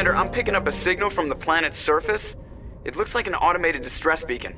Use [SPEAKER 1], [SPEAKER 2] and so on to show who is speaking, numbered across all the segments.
[SPEAKER 1] Commander, I'm picking up a signal from the planet's surface. It looks like an automated distress beacon.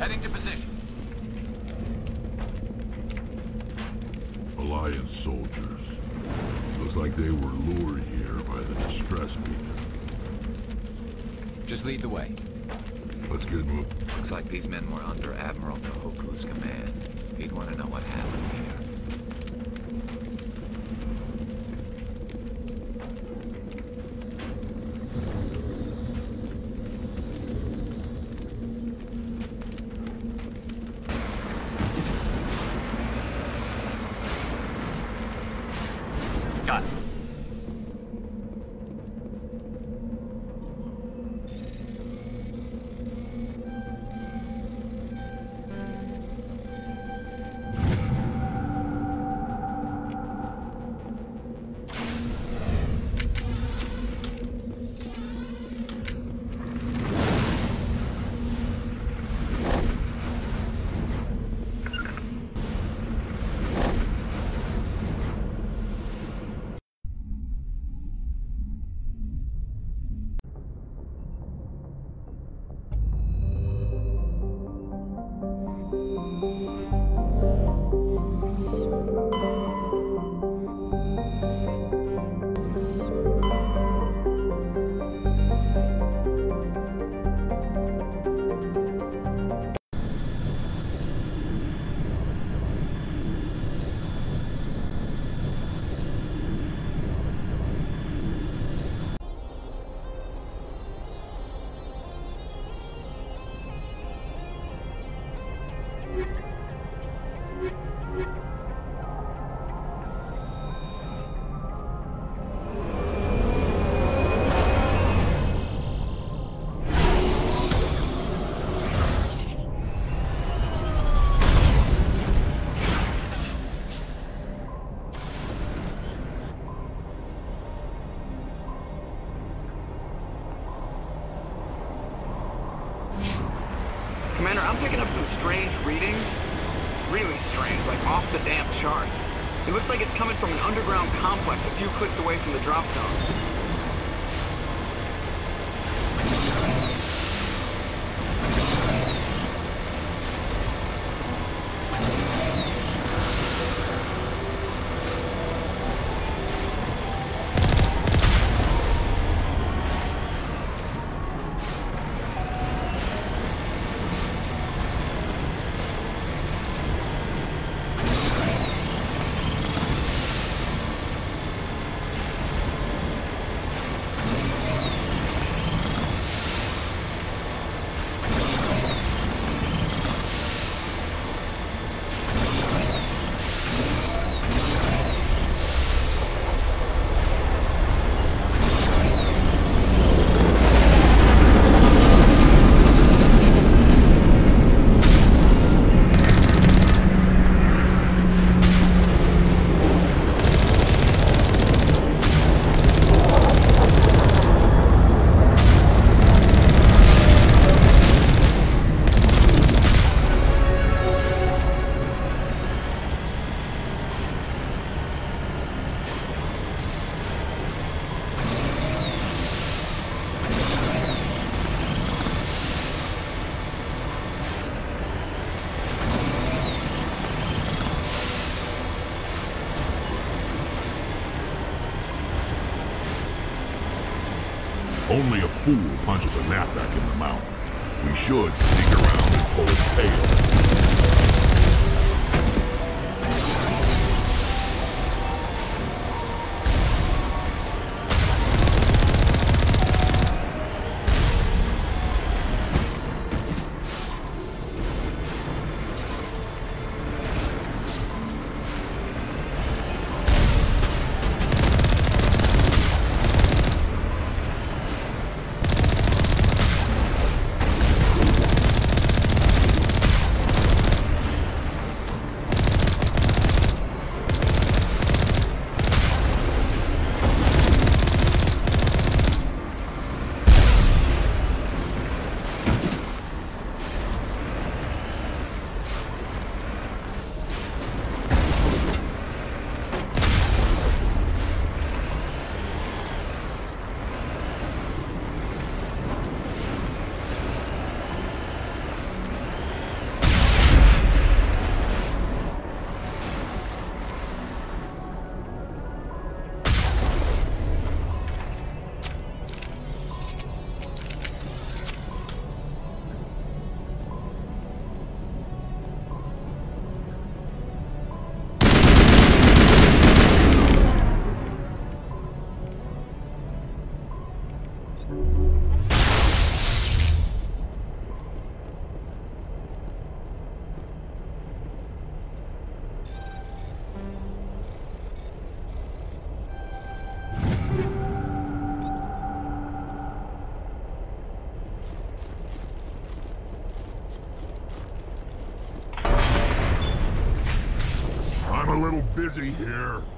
[SPEAKER 2] Heading to position.
[SPEAKER 3] Alliance soldiers. Looks like they were lured here by the distress beacon.
[SPEAKER 2] Just lead the way.
[SPEAKER 3] Let's get moving.
[SPEAKER 2] Looks like these men were under Admiral Kahoku's command. He'd want to know what happened here.
[SPEAKER 1] Picking up some strange readings. Really strange, like off the damn charts. It looks like it's coming from an underground complex a few clicks away from the drop zone.
[SPEAKER 3] Busy here.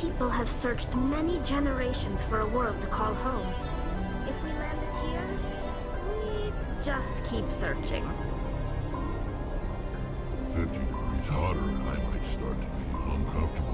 [SPEAKER 4] People have searched many generations for a world to call home. If we landed here, we'd just keep searching.
[SPEAKER 3] 50 degrees hotter and I might start to feel uncomfortable.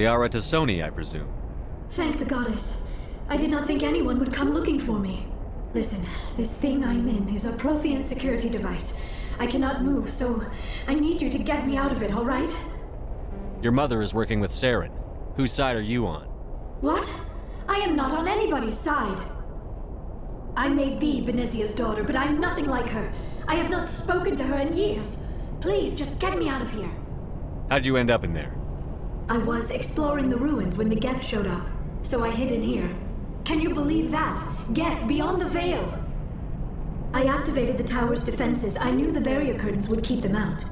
[SPEAKER 5] Liara T'Soni, I presume.
[SPEAKER 6] Thank the goddess. I did not think anyone would come looking for me. Listen, this thing I'm in is a Prothean security device. I cannot move, so I need you to get me out of it, alright?
[SPEAKER 5] Your mother is working with Saren. Whose side are you on?
[SPEAKER 6] What? I am not on anybody's side. I may be Benezia's daughter, but I'm nothing like her. I have not spoken to her in years. Please, just get me out of here.
[SPEAKER 5] How'd you end up in there?
[SPEAKER 6] I was exploring the ruins when the Geth showed up, so I hid in here. Can you believe that? Geth beyond the veil! I activated the tower's defenses. I knew the barrier curtains would keep them out.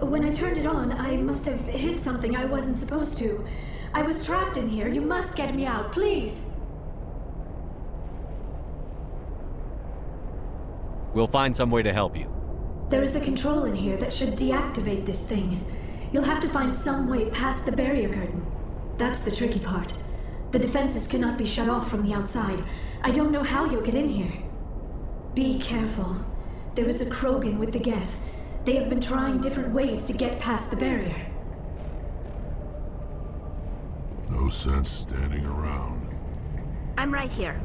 [SPEAKER 6] When I turned it on, I must have hit something I wasn't supposed to. I was trapped in here. You must get me out, please!
[SPEAKER 5] We'll find some way to help you.
[SPEAKER 6] There is a control in here that should deactivate this thing. You'll have to find some way past the barrier curtain. That's the tricky part. The defenses cannot be shut off from the outside. I don't know how you'll get in here. Be careful. There is a Krogan with the Geth. They have been trying different ways to get past the barrier.
[SPEAKER 3] No sense standing around.
[SPEAKER 4] I'm right here.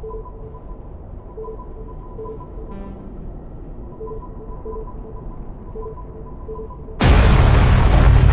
[SPEAKER 5] Patching you up. Ready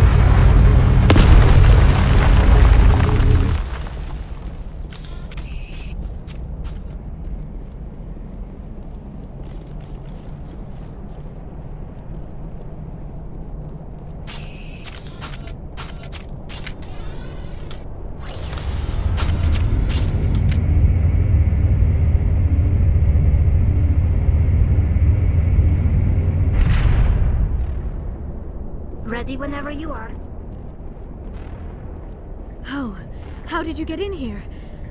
[SPEAKER 5] whenever you are.
[SPEAKER 6] Oh, how did you get in here?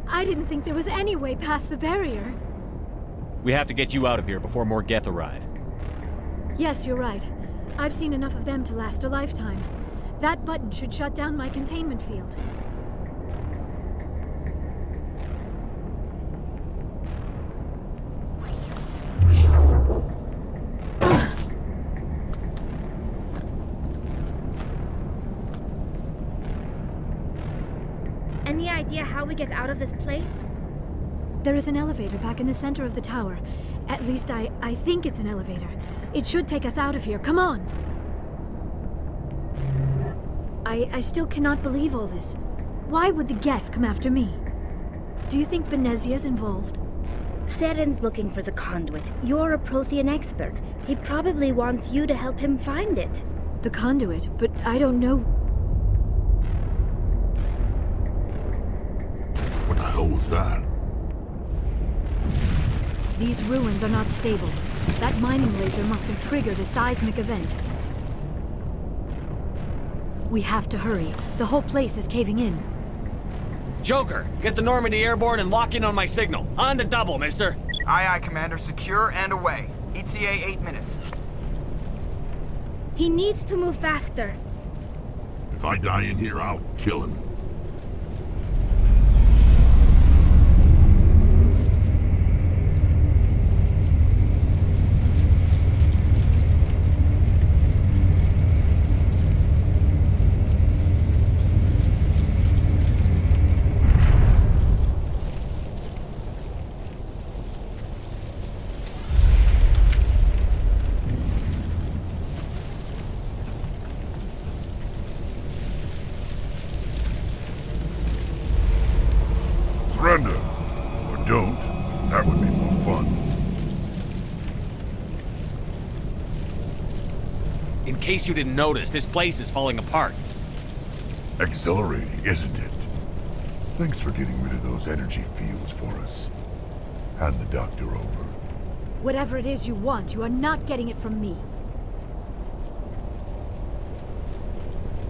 [SPEAKER 6] I didn't think there was any way past the barrier.
[SPEAKER 5] We have to get you out of here before more Geth arrive.
[SPEAKER 6] Yes, you're right. I've seen enough of them to last a lifetime. That button should shut down my containment field.
[SPEAKER 4] Any idea how we get out of this place?
[SPEAKER 6] There is an elevator back in the center of the tower. At least I, I think it's an elevator. It should take us out of here. Come on! I, I still cannot believe all this. Why would the Geth come after me? Do you think Benezia's involved?
[SPEAKER 4] Saren's looking for the conduit. You're a Prothean expert. He probably wants you to help him find it.
[SPEAKER 6] The conduit, but I don't know.
[SPEAKER 7] What the hell was that?
[SPEAKER 6] These ruins are not stable. That mining laser must have triggered a seismic event. We have to hurry. The whole place is caving in.
[SPEAKER 5] Joker, get the Normandy airborne and lock in on my signal. On the double, mister.
[SPEAKER 1] Aye, aye, Commander. Secure and away. ETA eight minutes.
[SPEAKER 4] He needs to move faster.
[SPEAKER 7] If I die in here, I'll kill him. Surrender. Or don't. That would be more fun.
[SPEAKER 5] In case you didn't notice, this place is falling apart.
[SPEAKER 7] Exhilarating, isn't it? Thanks for getting rid of those energy fields for us. Hand the doctor over.
[SPEAKER 6] Whatever it is you want, you are not getting it from me.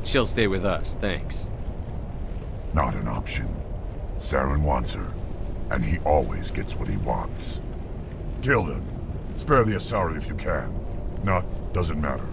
[SPEAKER 5] She'll stay with us, thanks.
[SPEAKER 7] Not an option. Saren wants her, and he always gets what he wants. Kill him. Spare the Asari if you can. If not, doesn't matter.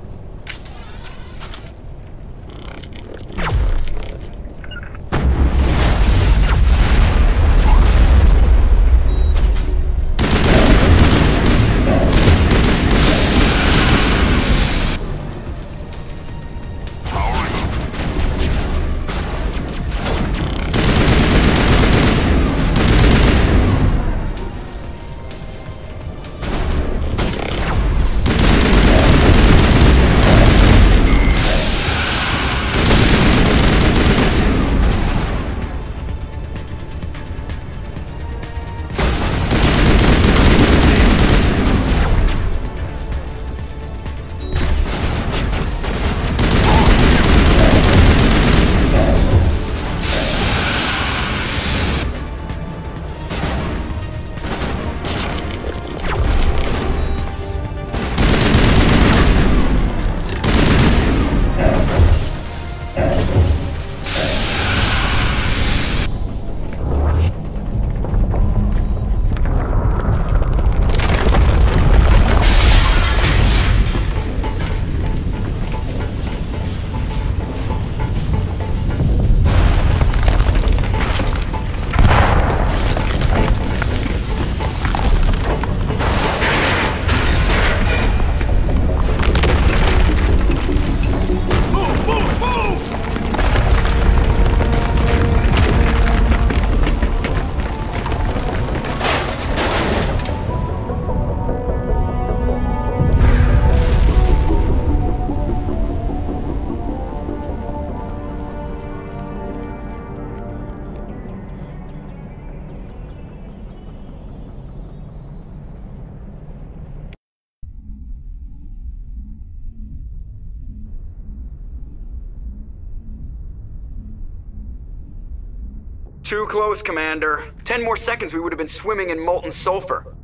[SPEAKER 1] Too close, Commander. Ten more seconds we would have been swimming in molten sulfur.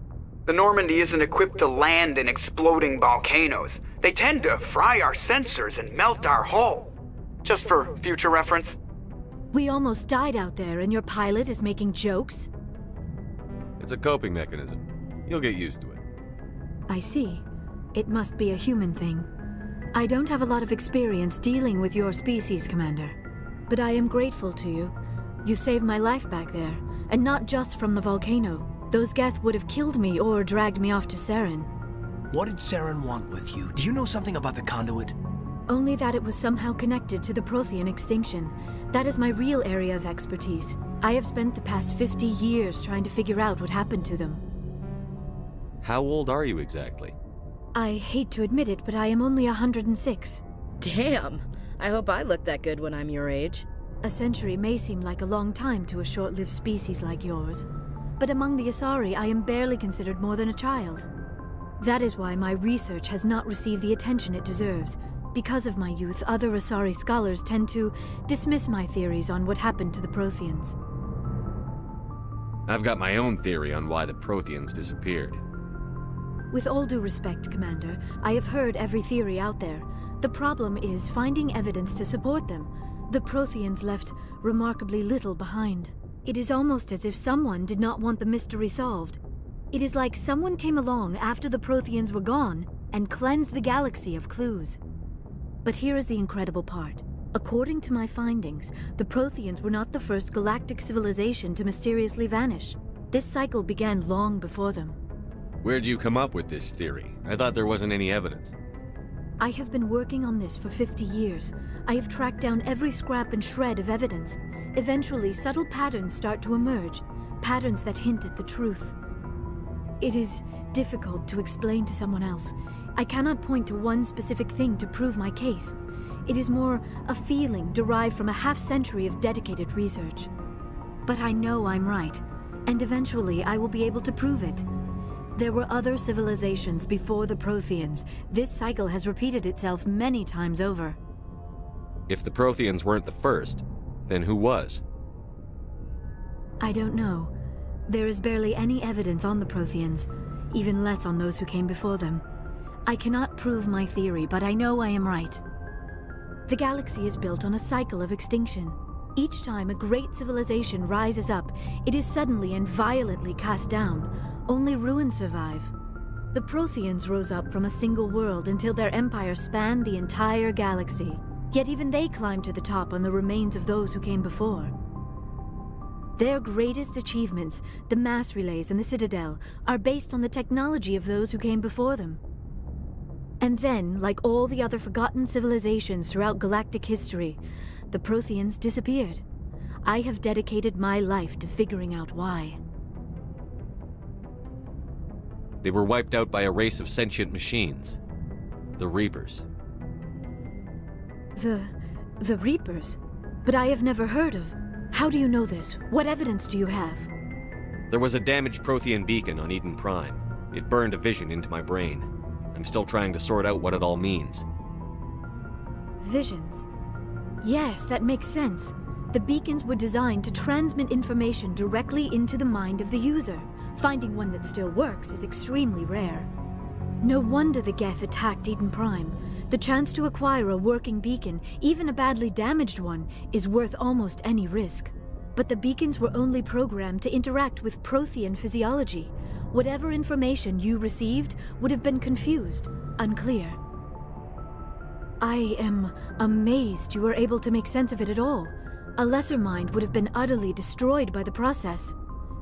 [SPEAKER 1] The Normandy isn't equipped to land in exploding volcanoes. They tend to fry our sensors and melt our hull. Just for future reference.
[SPEAKER 6] We almost died out there, and your pilot is making jokes?
[SPEAKER 5] It's a coping mechanism. You'll get used to it.
[SPEAKER 6] I see. It must be a human thing. I don't have a lot of experience dealing with your species, Commander. But I am grateful to you. You saved my life back there, and not just from the volcano. Those Geth would have killed me or dragged me off to Saren.
[SPEAKER 8] What did Saren want with you? Do you know something about the conduit?
[SPEAKER 6] Only that it was somehow connected to the Prothean extinction. That is my real area of expertise. I have spent the past 50 years trying to figure out what happened to them.
[SPEAKER 5] How old are you exactly?
[SPEAKER 6] I hate to admit it, but I am only 106.
[SPEAKER 9] Damn! I hope I look that good when I'm your age.
[SPEAKER 6] A century may seem like a long time to a short-lived species like yours. But among the Asari, I am barely considered more than a child. That is why my research has not received the attention it deserves. Because of my youth, other Asari scholars tend to dismiss my theories on what happened to the Protheans.
[SPEAKER 5] I've got my own theory on why the Protheans disappeared.
[SPEAKER 6] With all due respect, Commander, I have heard every theory out there. The problem is finding evidence to support them. The Protheans left remarkably little behind. It is almost as if someone did not want the mystery solved. It is like someone came along after the Protheans were gone and cleansed the galaxy of clues. But here is the incredible part. According to my findings, the Protheans were not the first galactic civilization to mysteriously vanish. This cycle began long before them.
[SPEAKER 5] Where'd you come up with this theory? I thought there wasn't any evidence.
[SPEAKER 6] I have been working on this for 50 years. I have tracked down every scrap and shred of evidence. Eventually, subtle patterns start to emerge, patterns that hint at the truth. It is difficult to explain to someone else. I cannot point to one specific thing to prove my case. It is more a feeling derived from a half century of dedicated research. But I know I'm right, and eventually I will be able to prove it. There were other civilizations before the Protheans. This cycle has repeated itself many times over.
[SPEAKER 5] If the Protheans weren't the first, then who was?
[SPEAKER 6] I don't know. There is barely any evidence on the Protheans, even less on those who came before them. I cannot prove my theory, but I know I am right. The galaxy is built on a cycle of extinction. Each time a great civilization rises up, it is suddenly and violently cast down. Only ruins survive. The Protheans rose up from a single world until their empire spanned the entire galaxy. Yet even they climbed to the top on the remains of those who came before. Their greatest achievements, the mass relays and the Citadel, are based on the technology of those who came before them. And then, like all the other forgotten civilizations throughout galactic history, the Protheans disappeared. I have dedicated my life to figuring out why.
[SPEAKER 5] They were wiped out by a race of sentient machines. The Reapers.
[SPEAKER 6] The... the Reapers? But I have never heard of... How do you know this? What evidence do you have?
[SPEAKER 5] There was a damaged Prothean beacon on Eden Prime. It burned a vision into my brain. I'm still trying to sort out what it all means.
[SPEAKER 6] Visions. Yes, that makes sense. The beacons were designed to transmit information directly into the mind of the user. Finding one that still works is extremely rare. No wonder the Geth attacked Eden Prime. The chance to acquire a working beacon, even a badly damaged one, is worth almost any risk. But the beacons were only programmed to interact with Prothean physiology. Whatever information you received would have been confused, unclear. I am amazed you were able to make sense of it at all. A lesser mind would have been utterly destroyed by the process.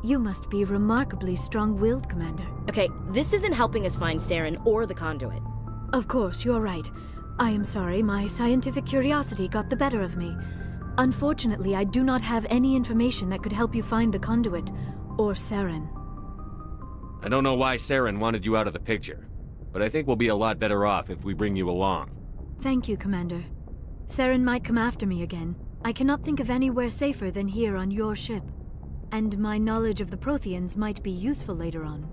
[SPEAKER 6] You must be remarkably strong-willed, Commander.
[SPEAKER 9] Okay, this isn't helping us find Saren or the conduit.
[SPEAKER 6] Of course, you're right. I am sorry, my scientific curiosity got the better of me. Unfortunately, I do not have any information that could help you find the conduit, or Saren.
[SPEAKER 5] I don't know why Saren wanted you out of the picture, but I think we'll be a lot better off if we bring you along.
[SPEAKER 6] Thank you, Commander. Saren might come after me again. I cannot think of anywhere safer than here on your ship. And my knowledge of the Protheans might be useful later on.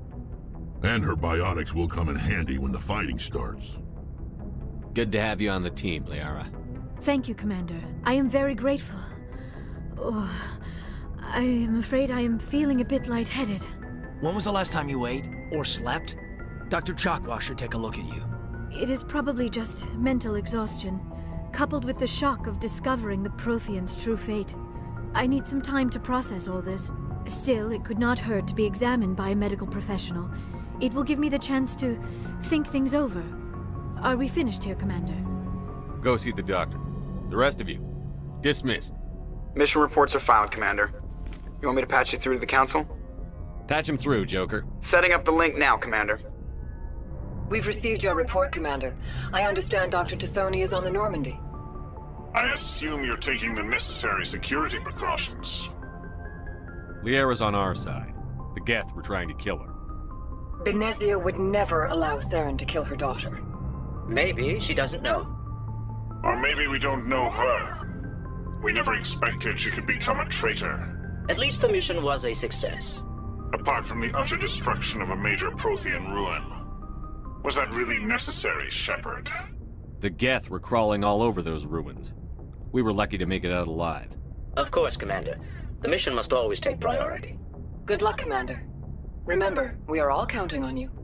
[SPEAKER 3] And her biotics will come in handy when the fighting starts.
[SPEAKER 5] Good to have you on the team, Liara.
[SPEAKER 6] Thank you, Commander. I am very grateful. Oh, I am afraid I am feeling a bit lightheaded.
[SPEAKER 8] When was the last time you ate? Or slept? Dr. Chakwas should take a look at you.
[SPEAKER 6] It is probably just mental exhaustion, coupled with the shock of discovering the Protheans' true fate. I need some time to process all this. Still, it could not hurt to be examined by a medical professional. It will give me the chance to think things over. Are we finished here, Commander?
[SPEAKER 5] Go see the doctor. The rest of you, dismissed.
[SPEAKER 1] Mission reports are filed, Commander. You want me to patch you through to the Council?
[SPEAKER 5] Patch him through, Joker.
[SPEAKER 1] Setting up the link now, Commander.
[SPEAKER 10] We've received your report, Commander. I understand Dr. T'Soni is on the Normandy.
[SPEAKER 11] I assume you're taking the necessary security precautions.
[SPEAKER 5] Liara's on our side. The Geth were trying to kill her.
[SPEAKER 10] Benezia would never allow Saren to kill her daughter.
[SPEAKER 12] Maybe she doesn't know.
[SPEAKER 11] Or maybe we don't know her. We never expected she could become a traitor.
[SPEAKER 12] At least the mission was a success.
[SPEAKER 11] Apart from the utter destruction of a major Prothean ruin. Was that really necessary, Shepard?
[SPEAKER 5] The Geth were crawling all over those ruins. We were lucky to make it out alive.
[SPEAKER 12] Of course, Commander. The mission must always take priority.
[SPEAKER 10] Good luck, Commander. Remember, we are all counting on you.